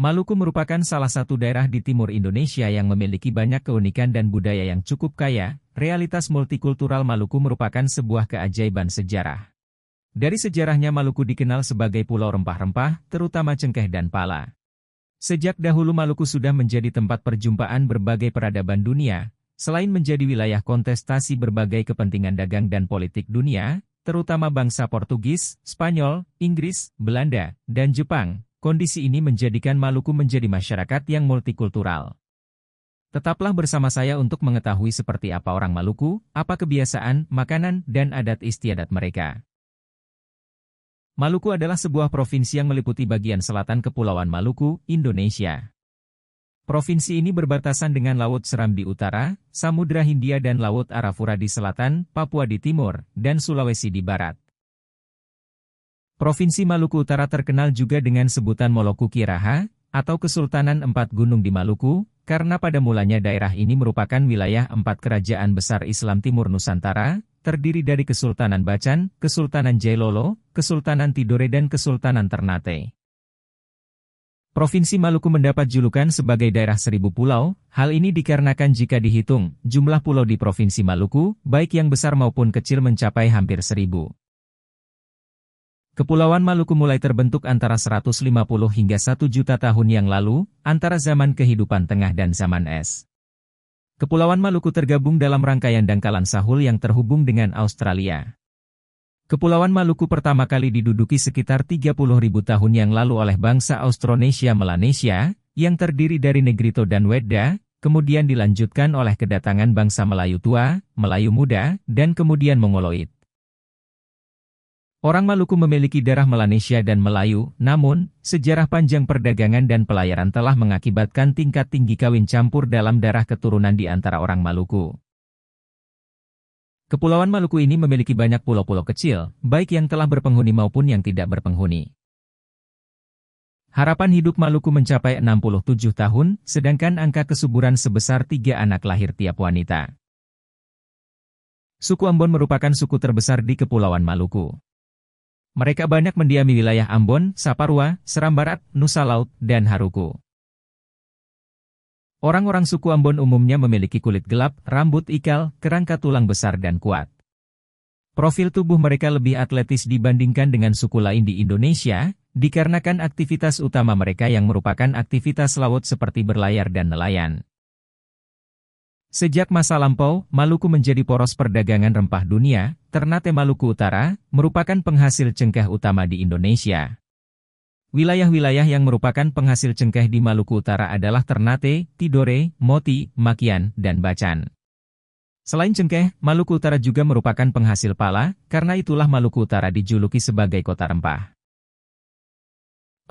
Maluku merupakan salah satu daerah di timur Indonesia yang memiliki banyak keunikan dan budaya yang cukup kaya. Realitas multikultural Maluku merupakan sebuah keajaiban sejarah. Dari sejarahnya Maluku dikenal sebagai pulau rempah-rempah, terutama cengkeh dan pala. Sejak dahulu Maluku sudah menjadi tempat perjumpaan berbagai peradaban dunia, selain menjadi wilayah kontestasi berbagai kepentingan dagang dan politik dunia, terutama bangsa Portugis, Spanyol, Inggris, Belanda, dan Jepang, Kondisi ini menjadikan Maluku menjadi masyarakat yang multikultural. Tetaplah bersama saya untuk mengetahui seperti apa orang Maluku, apa kebiasaan, makanan, dan adat istiadat mereka. Maluku adalah sebuah provinsi yang meliputi bagian selatan Kepulauan Maluku, Indonesia. Provinsi ini berbatasan dengan Laut Seram di utara, Samudra Hindia dan Laut Arafura di selatan, Papua di timur, dan Sulawesi di barat. Provinsi Maluku Utara terkenal juga dengan sebutan Moloku Kiraha, atau Kesultanan Empat Gunung di Maluku, karena pada mulanya daerah ini merupakan wilayah empat kerajaan besar Islam Timur Nusantara, terdiri dari Kesultanan Bacan, Kesultanan Jailolo, Kesultanan Tidore dan Kesultanan Ternate. Provinsi Maluku mendapat julukan sebagai daerah seribu pulau, hal ini dikarenakan jika dihitung, jumlah pulau di Provinsi Maluku, baik yang besar maupun kecil mencapai hampir seribu. Kepulauan Maluku mulai terbentuk antara 150 hingga 1 juta tahun yang lalu, antara zaman kehidupan tengah dan zaman es. Kepulauan Maluku tergabung dalam rangkaian dangkalan Sahul yang terhubung dengan Australia. Kepulauan Maluku pertama kali diduduki sekitar 30.000 tahun yang lalu oleh bangsa Austronesia Melanesia, yang terdiri dari Negrito dan Wedda, kemudian dilanjutkan oleh kedatangan bangsa Melayu tua, Melayu muda, dan kemudian Mongoloid. Orang Maluku memiliki darah Melanesia dan Melayu, namun, sejarah panjang perdagangan dan pelayaran telah mengakibatkan tingkat tinggi kawin campur dalam darah keturunan di antara orang Maluku. Kepulauan Maluku ini memiliki banyak pulau-pulau kecil, baik yang telah berpenghuni maupun yang tidak berpenghuni. Harapan hidup Maluku mencapai 67 tahun, sedangkan angka kesuburan sebesar tiga anak lahir tiap wanita. Suku Ambon merupakan suku terbesar di Kepulauan Maluku. Mereka banyak mendiami wilayah Ambon, Saparua, Seram Barat, Nusa Laut, dan Haruku. Orang-orang suku Ambon umumnya memiliki kulit gelap, rambut ikal, kerangka tulang besar dan kuat. Profil tubuh mereka lebih atletis dibandingkan dengan suku lain di Indonesia, dikarenakan aktivitas utama mereka yang merupakan aktivitas laut seperti berlayar dan nelayan. Sejak masa lampau, Maluku menjadi poros perdagangan rempah dunia, Ternate Maluku Utara, merupakan penghasil cengkeh utama di Indonesia. Wilayah-wilayah yang merupakan penghasil cengkeh di Maluku Utara adalah Ternate, Tidore, Moti, Makian, dan Bacan. Selain cengkeh, Maluku Utara juga merupakan penghasil pala, karena itulah Maluku Utara dijuluki sebagai kota rempah.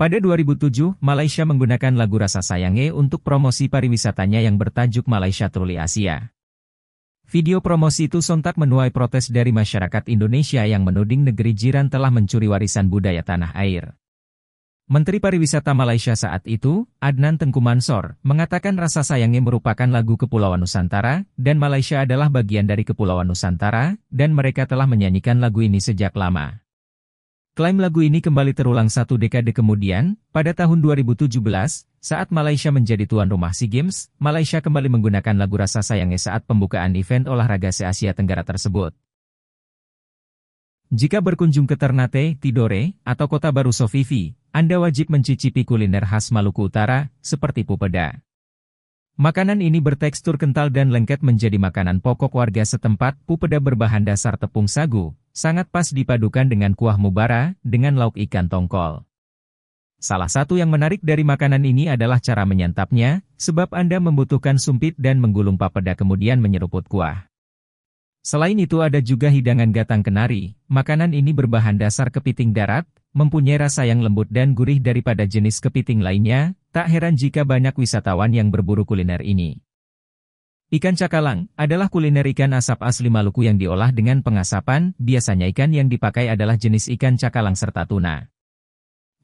Pada 2007, Malaysia menggunakan lagu Rasa Sayange untuk promosi pariwisatanya yang bertajuk Malaysia Truly Asia. Video promosi itu sontak menuai protes dari masyarakat Indonesia yang menuding negeri jiran telah mencuri warisan budaya tanah air. Menteri Pariwisata Malaysia saat itu, Adnan Tengku Mansor, mengatakan Rasa Sayange merupakan lagu Kepulauan Nusantara, dan Malaysia adalah bagian dari Kepulauan Nusantara, dan mereka telah menyanyikan lagu ini sejak lama. Klaim lagu ini kembali terulang satu dekade kemudian, pada tahun 2017, saat Malaysia menjadi tuan rumah SEA Games, Malaysia kembali menggunakan lagu Rasa Sayangnya saat pembukaan event olahraga se-Asia Tenggara tersebut. Jika berkunjung ke Ternate, Tidore, atau kota baru Sofifi, Anda wajib mencicipi kuliner khas Maluku Utara, seperti pupeda. Makanan ini bertekstur kental dan lengket menjadi makanan pokok warga setempat, pupeda berbahan dasar tepung sagu, Sangat pas dipadukan dengan kuah mubara, dengan lauk ikan tongkol. Salah satu yang menarik dari makanan ini adalah cara menyantapnya, sebab Anda membutuhkan sumpit dan menggulung papeda kemudian menyeruput kuah. Selain itu ada juga hidangan gatang kenari, makanan ini berbahan dasar kepiting darat, mempunyai rasa yang lembut dan gurih daripada jenis kepiting lainnya, tak heran jika banyak wisatawan yang berburu kuliner ini. Ikan cakalang adalah kuliner ikan asap asli Maluku yang diolah dengan pengasapan, biasanya ikan yang dipakai adalah jenis ikan cakalang serta tuna.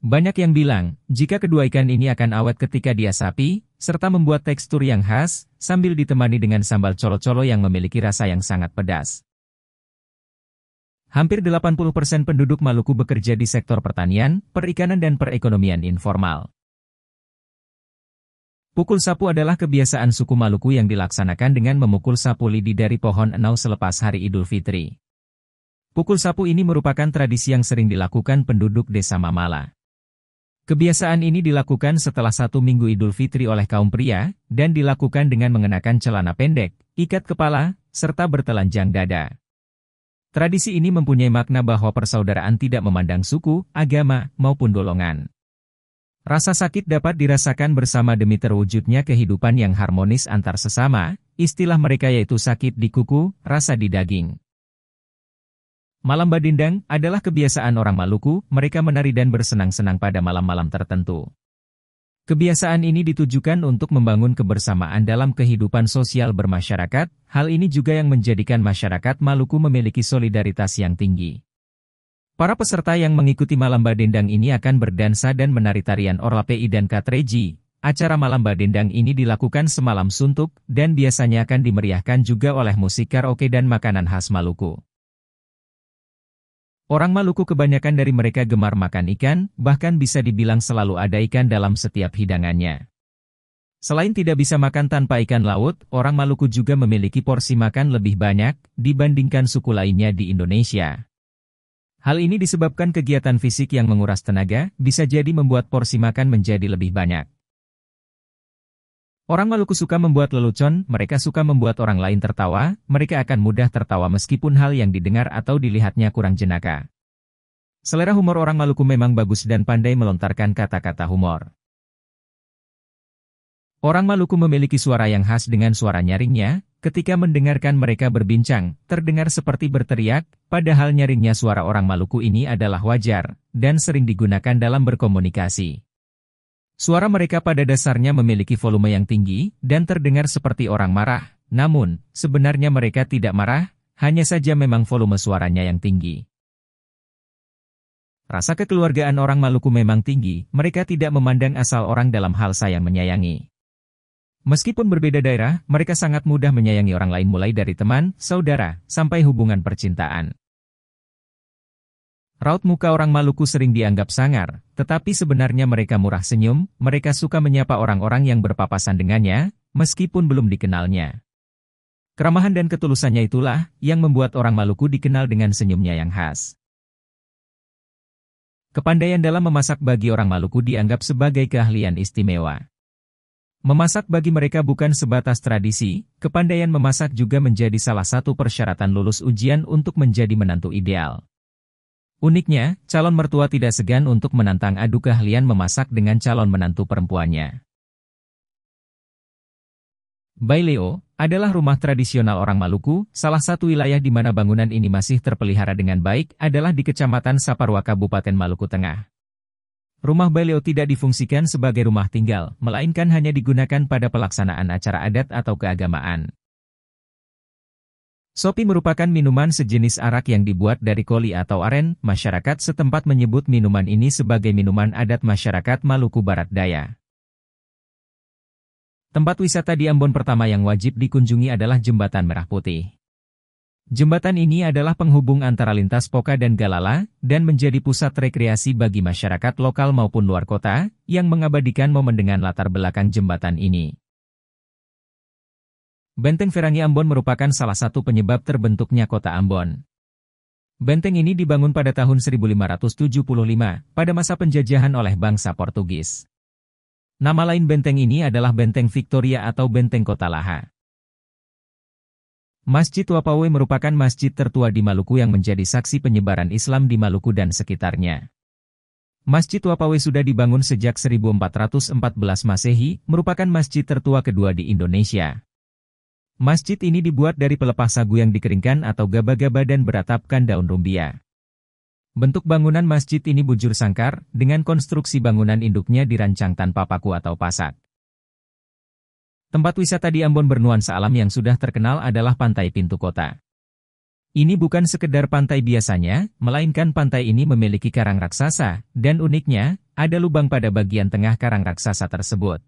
Banyak yang bilang, jika kedua ikan ini akan awet ketika diasapi, serta membuat tekstur yang khas, sambil ditemani dengan sambal colo-colo yang memiliki rasa yang sangat pedas. Hampir 80% penduduk Maluku bekerja di sektor pertanian, perikanan dan perekonomian informal. Pukul sapu adalah kebiasaan suku Maluku yang dilaksanakan dengan memukul sapu lidi dari pohon enau selepas hari Idul Fitri. Pukul sapu ini merupakan tradisi yang sering dilakukan penduduk desa Mamala. Kebiasaan ini dilakukan setelah satu minggu Idul Fitri oleh kaum pria, dan dilakukan dengan mengenakan celana pendek, ikat kepala, serta bertelanjang dada. Tradisi ini mempunyai makna bahwa persaudaraan tidak memandang suku, agama, maupun golongan. Rasa sakit dapat dirasakan bersama demi terwujudnya kehidupan yang harmonis antar sesama, istilah mereka yaitu sakit di kuku, rasa di daging. Malam badindang adalah kebiasaan orang Maluku, mereka menari dan bersenang-senang pada malam-malam tertentu. Kebiasaan ini ditujukan untuk membangun kebersamaan dalam kehidupan sosial bermasyarakat, hal ini juga yang menjadikan masyarakat Maluku memiliki solidaritas yang tinggi. Para peserta yang mengikuti Malam Badendang ini akan berdansa dan menari tarian Orlapei dan Katreji. Acara Malam Badendang ini dilakukan semalam suntuk, dan biasanya akan dimeriahkan juga oleh musik karaoke dan makanan khas Maluku. Orang Maluku kebanyakan dari mereka gemar makan ikan, bahkan bisa dibilang selalu ada ikan dalam setiap hidangannya. Selain tidak bisa makan tanpa ikan laut, orang Maluku juga memiliki porsi makan lebih banyak dibandingkan suku lainnya di Indonesia. Hal ini disebabkan kegiatan fisik yang menguras tenaga, bisa jadi membuat porsi makan menjadi lebih banyak. Orang Maluku suka membuat lelucon, mereka suka membuat orang lain tertawa, mereka akan mudah tertawa meskipun hal yang didengar atau dilihatnya kurang jenaka. Selera humor orang Maluku memang bagus dan pandai melontarkan kata-kata humor. Orang Maluku memiliki suara yang khas dengan suara nyaringnya, Ketika mendengarkan mereka berbincang, terdengar seperti berteriak, padahal nyaringnya suara orang Maluku ini adalah wajar, dan sering digunakan dalam berkomunikasi. Suara mereka pada dasarnya memiliki volume yang tinggi, dan terdengar seperti orang marah, namun, sebenarnya mereka tidak marah, hanya saja memang volume suaranya yang tinggi. Rasa kekeluargaan orang Maluku memang tinggi, mereka tidak memandang asal orang dalam hal sayang menyayangi. Meskipun berbeda daerah, mereka sangat mudah menyayangi orang lain mulai dari teman, saudara, sampai hubungan percintaan. Raut muka orang Maluku sering dianggap sangar, tetapi sebenarnya mereka murah senyum, mereka suka menyapa orang-orang yang berpapasan dengannya, meskipun belum dikenalnya. Keramahan dan ketulusannya itulah yang membuat orang Maluku dikenal dengan senyumnya yang khas. Kepandaian dalam memasak bagi orang Maluku dianggap sebagai keahlian istimewa. Memasak bagi mereka bukan sebatas tradisi, kepandaian memasak juga menjadi salah satu persyaratan lulus ujian untuk menjadi menantu ideal. Uniknya, calon mertua tidak segan untuk menantang adu keahlian memasak dengan calon menantu perempuannya. Baileo adalah rumah tradisional orang Maluku, salah satu wilayah di mana bangunan ini masih terpelihara dengan baik adalah di Kecamatan Saparwa Kabupaten Maluku Tengah. Rumah Baleo tidak difungsikan sebagai rumah tinggal, melainkan hanya digunakan pada pelaksanaan acara adat atau keagamaan. Sopi merupakan minuman sejenis arak yang dibuat dari koli atau aren, masyarakat setempat menyebut minuman ini sebagai minuman adat masyarakat Maluku Barat Daya. Tempat wisata di Ambon pertama yang wajib dikunjungi adalah Jembatan Merah Putih. Jembatan ini adalah penghubung antara lintas Poka dan Galala, dan menjadi pusat rekreasi bagi masyarakat lokal maupun luar kota, yang mengabadikan momen dengan latar belakang jembatan ini. Benteng Ferangi Ambon merupakan salah satu penyebab terbentuknya kota Ambon. Benteng ini dibangun pada tahun 1575, pada masa penjajahan oleh bangsa Portugis. Nama lain benteng ini adalah Benteng Victoria atau Benteng Kota Laha. Masjid Wapawe merupakan masjid tertua di Maluku yang menjadi saksi penyebaran Islam di Maluku dan sekitarnya. Masjid Wapawe sudah dibangun sejak 1414 Masehi, merupakan masjid tertua kedua di Indonesia. Masjid ini dibuat dari pelepah sagu yang dikeringkan atau gaba-gaba dan beratapkan daun rumbia. Bentuk bangunan masjid ini bujur sangkar, dengan konstruksi bangunan induknya dirancang tanpa paku atau pasak. Tempat wisata di Ambon bernuansa alam yang sudah terkenal adalah Pantai Pintu Kota. Ini bukan sekedar pantai biasanya, melainkan pantai ini memiliki karang raksasa, dan uniknya, ada lubang pada bagian tengah karang raksasa tersebut.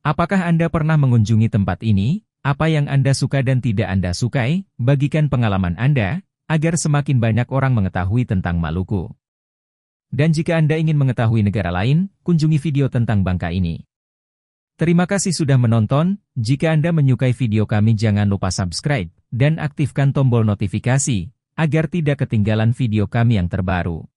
Apakah Anda pernah mengunjungi tempat ini? Apa yang Anda suka dan tidak Anda sukai? Bagikan pengalaman Anda, agar semakin banyak orang mengetahui tentang Maluku. Dan jika Anda ingin mengetahui negara lain, kunjungi video tentang bangka ini. Terima kasih sudah menonton, jika Anda menyukai video kami jangan lupa subscribe, dan aktifkan tombol notifikasi, agar tidak ketinggalan video kami yang terbaru.